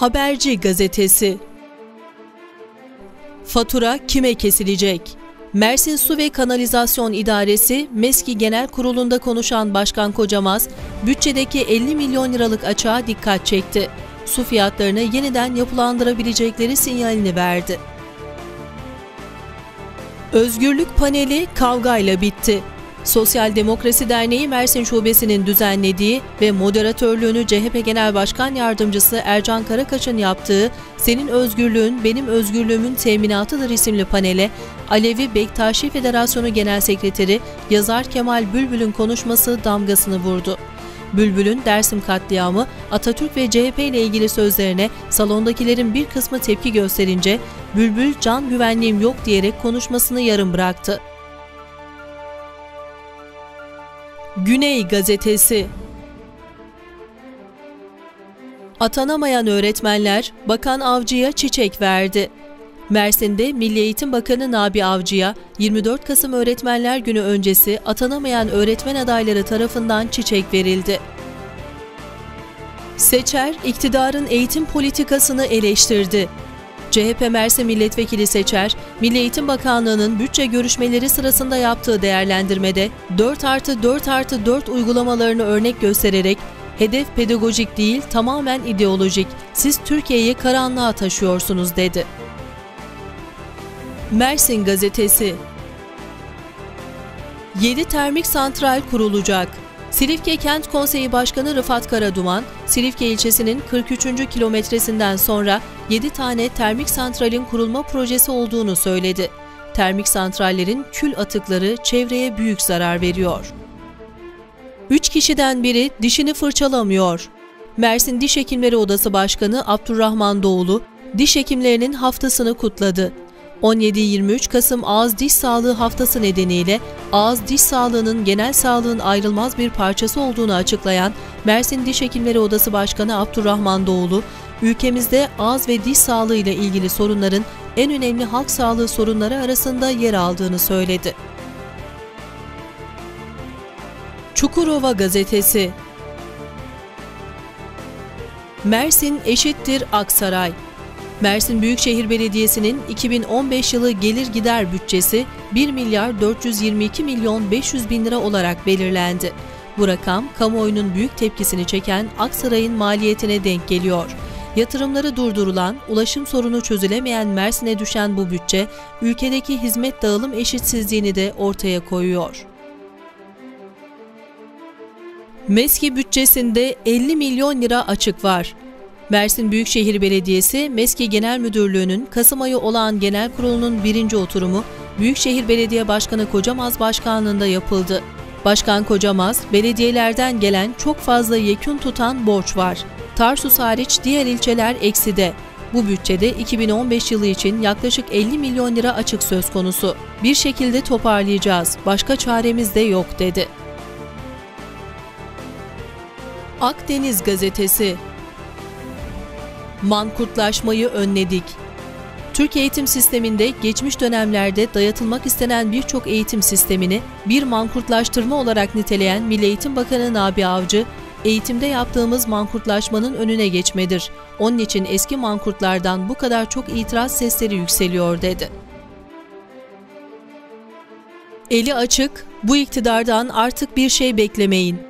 Haberci gazetesi Fatura kime kesilecek? Mersin Su ve Kanalizasyon İdaresi MESKİ Genel Kurulu'nda konuşan Başkan Kocamaz, bütçedeki 50 milyon liralık açığa dikkat çekti. Su fiyatlarını yeniden yapılandırabilecekleri sinyalini verdi. Özgürlük paneli kavgayla bitti. Sosyal Demokrasi Derneği Mersin Şubesi'nin düzenlediği ve moderatörlüğünü CHP Genel Başkan Yardımcısı Ercan Karakaş'ın yaptığı Senin Özgürlüğün Benim Özgürlüğümün Teminatıdır isimli panele Alevi Bektaşi Federasyonu Genel Sekreteri yazar Kemal Bülbül'ün konuşması damgasını vurdu. Bülbül'ün Dersim katliamı, Atatürk ve CHP ile ilgili sözlerine salondakilerin bir kısmı tepki gösterince Bülbül can güvenliğim yok diyerek konuşmasını yarım bıraktı. Güney Gazetesi Atanamayan öğretmenler Bakan Avcı'ya çiçek verdi. Mersin'de Milli Eğitim Bakanı Nabi Avcı'ya 24 Kasım Öğretmenler Günü öncesi atanamayan öğretmen adayları tarafından çiçek verildi. Seçer, iktidarın eğitim politikasını eleştirdi. CHP Mersin Milletvekili Seçer, Milli Eğitim Bakanlığı'nın bütçe görüşmeleri sırasında yaptığı değerlendirmede 4 artı 4 artı 4 uygulamalarını örnek göstererek hedef pedagojik değil tamamen ideolojik, siz Türkiye'yi karanlığa taşıyorsunuz dedi. Mersin Gazetesi 7 termik santral kurulacak. Silifke Kent Konseyi Başkanı Rıfat Karaduman, Silifke ilçesinin 43. kilometresinden sonra 7 tane termik santralin kurulma projesi olduğunu söyledi. Termik santrallerin kül atıkları çevreye büyük zarar veriyor. 3 kişiden biri dişini fırçalamıyor. Mersin Diş Hekimleri Odası Başkanı Abdurrahman Doğulu, diş hekimlerinin haftasını kutladı. 17-23 Kasım Ağız Diş Sağlığı Haftası nedeniyle ağız diş sağlığının genel sağlığın ayrılmaz bir parçası olduğunu açıklayan Mersin Diş Hekimleri Odası Başkanı Abdurrahman Doğulu, ülkemizde ağız ve diş sağlığı ile ilgili sorunların en önemli halk sağlığı sorunları arasında yer aldığını söyledi. Çukurova Gazetesi Mersin eşittir Aksaray Mersin Büyükşehir Belediyesi'nin 2015 yılı gelir gider bütçesi 1 milyar 422 milyon 500 bin lira olarak belirlendi. Bu rakam kamuoyunun büyük tepkisini çeken Aksaray'ın maliyetine denk geliyor. Yatırımları durdurulan, ulaşım sorunu çözülemeyen Mersin'e düşen bu bütçe, ülkedeki hizmet dağılım eşitsizliğini de ortaya koyuyor. MESKİ bütçesinde 50 milyon lira açık var. Mersin Büyükşehir Belediyesi, MESKİ Genel Müdürlüğü'nün Kasım ayı olan genel kurulunun birinci oturumu Büyükşehir Belediye Başkanı Kocamaz Başkanlığında yapıldı. Başkan Kocamaz, belediyelerden gelen çok fazla yekün tutan borç var. Tarsus hariç diğer ilçeler ekside. Bu bütçede 2015 yılı için yaklaşık 50 milyon lira açık söz konusu. Bir şekilde toparlayacağız, başka çaremiz de yok dedi. Akdeniz Gazetesi Mankurtlaşmayı önledik. Türk eğitim sisteminde geçmiş dönemlerde dayatılmak istenen birçok eğitim sistemini bir mankurtlaştırma olarak niteleyen Milli Eğitim Bakanı Nabi Avcı, eğitimde yaptığımız mankurtlaşmanın önüne geçmedir. Onun için eski mankurtlardan bu kadar çok itiraz sesleri yükseliyor dedi. Eli açık, bu iktidardan artık bir şey beklemeyin.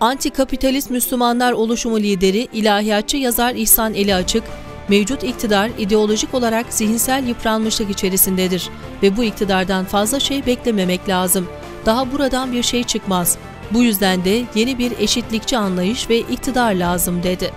Anti-kapitalist Müslümanlar oluşumu lideri ilahiyatçı yazar İhsan Eli Açık, mevcut iktidar ideolojik olarak zihinsel yıpranmışlık içerisindedir ve bu iktidardan fazla şey beklememek lazım. Daha buradan bir şey çıkmaz. Bu yüzden de yeni bir eşitlikçi anlayış ve iktidar lazım dedi.